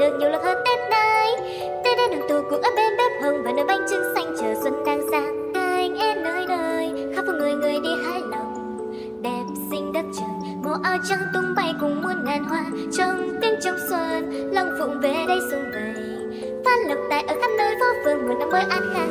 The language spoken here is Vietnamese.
được nhiều lộc hơn tết nay tết đến đường tù cũng ở bên bếp hồng và nồi bánh trưng xanh chờ xuân đang sang anh em nơi nơi. Khắp phố người người đi hái lòng. Đẹp xinh đất trời màu áo trắng tung bay cùng muôn ngàn hoa. Trong tiếng trong xuân long phụng về đây xuân về. Phát lộc tài ở khắp nơi phố phường một năm mới an khang.